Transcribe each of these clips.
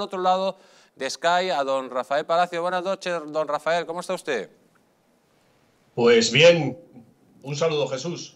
Al otro lado de Sky a don Rafael Palacio. Buenas noches, don Rafael, ¿cómo está usted? Pues bien, un saludo Jesús.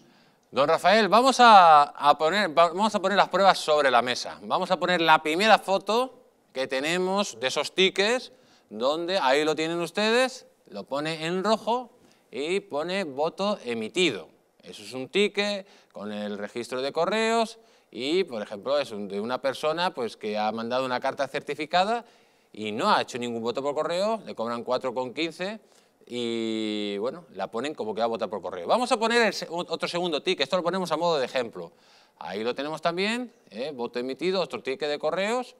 Don Rafael, vamos a, poner, vamos a poner las pruebas sobre la mesa. Vamos a poner la primera foto que tenemos de esos tickets, donde ahí lo tienen ustedes, lo pone en rojo y pone voto emitido. Eso es un ticket con el registro de correos y, por ejemplo, es de una persona pues, que ha mandado una carta certificada y no ha hecho ningún voto por correo, le cobran 4,15 y, bueno, la ponen como que va a votar por correo. Vamos a poner otro segundo ticket, esto lo ponemos a modo de ejemplo. Ahí lo tenemos también, ¿eh? voto emitido, otro ticket de correos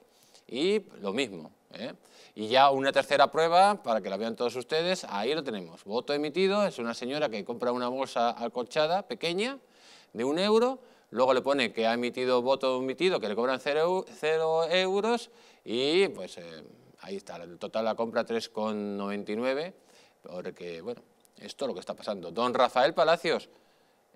y lo mismo. ¿Eh? Y ya una tercera prueba, para que la vean todos ustedes, ahí lo tenemos. Voto emitido, es una señora que compra una bolsa acolchada pequeña de un euro, luego le pone que ha emitido voto emitido, que le cobran cero, euros, y pues eh, ahí está, el total la compra 3,99, porque, bueno, esto es lo que está pasando. Don Rafael Palacios,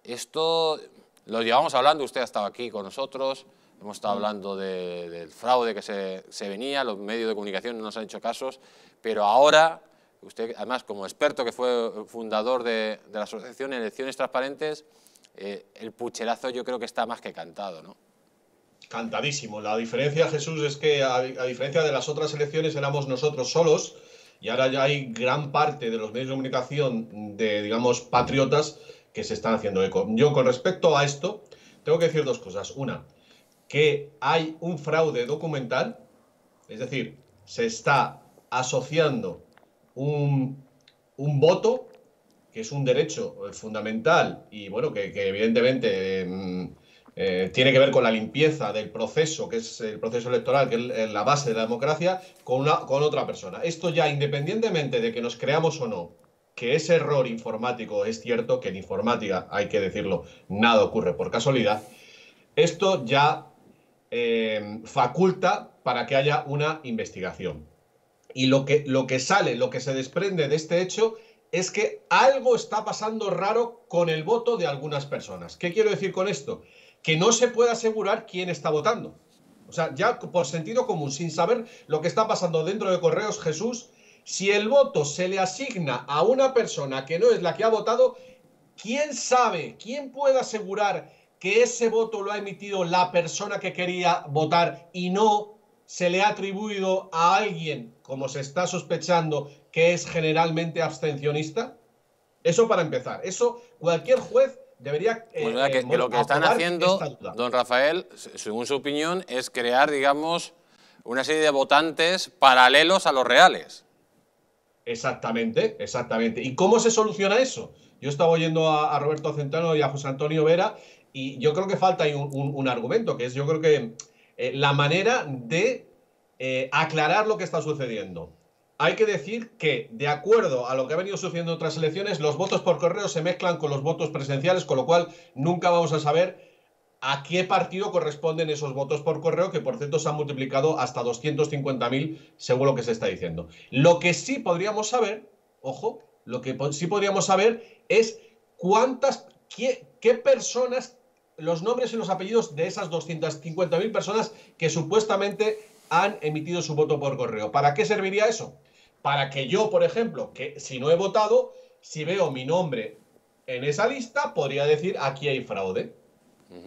esto lo llevamos hablando, usted ha estado aquí con nosotros, hemos estado mm. hablando del fraude que se, se, venía, los medios de comunicación no nos han hecho casos, pero ahora, usted además como experto que fue fundador de, de la Asociación Elecciones Transparentes, eh, el pucherazo yo creo que está más que cantado, ¿no? Cantadísimo. La diferencia, Jesús, es que a, diferencia de las otras elecciones éramos nosotros solos y ahora ya hay gran parte de los medios de comunicación de, digamos, patriotas que se están haciendo eco. Yo con respecto a esto, tengo que decir dos cosas. Una, que hay un fraude documental, es decir, se está asociando un, un voto que es un derecho eh, fundamental y bueno, que, evidentemente mm, eh, tiene que ver con la limpieza del proceso, que es el proceso electoral, que es la base de la democracia, con, una, con otra persona. Esto ya, independientemente de que nos creamos o no que ese error informático es cierto, que en informática, hay que decirlo, nada ocurre por casualidad, esto ya eh, faculta para que haya una investigación. Y lo que, lo que sale, lo que se desprende de este hecho es que algo está pasando raro con el voto de algunas personas. ¿Qué quiero decir con esto? Que no se puede asegurar quién está votando. O sea, ya por sentido común, sin saber lo que está pasando dentro de Correos Jesús, si el voto se le asigna a una persona que no es la que ha votado, ¿quién sabe, quién puede asegurar que ese voto lo ha emitido la persona que quería votar y no se le ha atribuido a alguien, como se está sospechando, que es generalmente abstencionista? Eso para empezar. Eso cualquier juez debería... Eh, pues que, que, lo que están haciendo, don Rafael, según su opinión, es crear, digamos, una serie de votantes paralelos a los reales. Exactamente, exactamente. ¿Y cómo se soluciona eso? Yo estaba oyendo a, Roberto Centeno y a José Antonio Vera y yo creo que falta ahí un, argumento, que es yo creo que eh, la manera de eh, aclarar lo que está sucediendo hay que decir que, de acuerdo a lo que ha venido sucediendo en otras elecciones, los votos por correo se mezclan con los votos presenciales, con lo cual nunca vamos a saber a qué partido corresponden esos votos por correo, que por cierto se han multiplicado hasta 250.000, según lo que se está diciendo. Lo que sí podríamos saber, ojo, lo que sí podríamos saber es cuántas, qué, qué personas, los nombres y los apellidos de esas 250.000 personas que supuestamente han emitido su voto por correo. ¿Para qué serviría eso? Para que yo, por ejemplo, que si no he votado, si veo mi nombre en esa lista, podría decir aquí hay fraude.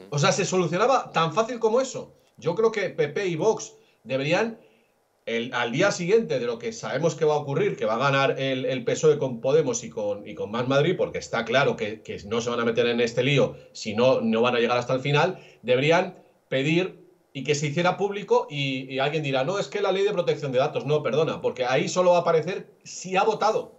O sea, se solucionaba tan fácil como eso. Yo creo que PP y Vox deberían, el, al día siguiente de lo que sabemos que va a ocurrir, que va a ganar el, el PSOE con Podemos y con, y con Más Madrid, porque está claro que, que no se van a meter en este lío, si no, no van a llegar hasta el final, deberían pedir y que se hiciera público y, alguien dirá, no, es que la ley de protección de datos, no, perdona, porque ahí solo va a aparecer si ha votado.